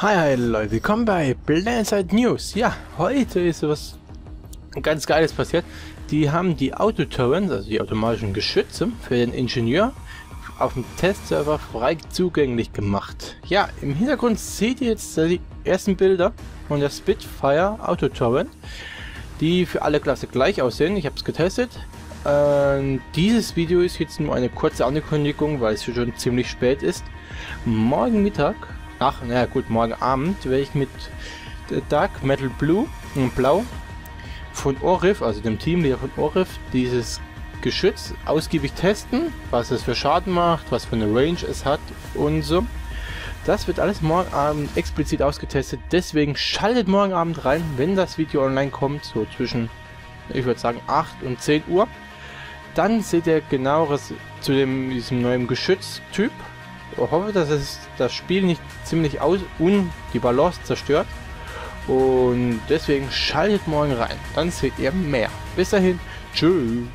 Hi, hi Leute, willkommen bei Blindside News. Ja, heute ist was ganz Geiles passiert. Die haben die Autoturrents, also die automatischen Geschütze für den Ingenieur auf dem Testserver frei zugänglich gemacht. Ja, im Hintergrund seht ihr jetzt die ersten Bilder von der Spitfire Autoturrent, die für alle Klasse gleich aussehen. Ich habe es getestet. Ähm, dieses Video ist jetzt nur eine kurze Ankündigung, weil es schon ziemlich spät ist. Morgen Mittag Ach, naja gut, morgen Abend werde ich mit Dark Metal Blue und Blau von Orif, also dem Teamleader von Orif, dieses Geschütz ausgiebig testen, was es für Schaden macht, was für eine Range es hat und so. Das wird alles morgen Abend explizit ausgetestet, deswegen schaltet morgen Abend rein, wenn das Video online kommt, so zwischen, ich würde sagen, 8 und 10 Uhr. Dann seht ihr genaueres zu dem, diesem neuen Geschütztyp hoffe, dass es das Spiel nicht ziemlich aus und die Balance zerstört. Und deswegen schaltet morgen rein. Dann seht ihr mehr. Bis dahin. Tschüss.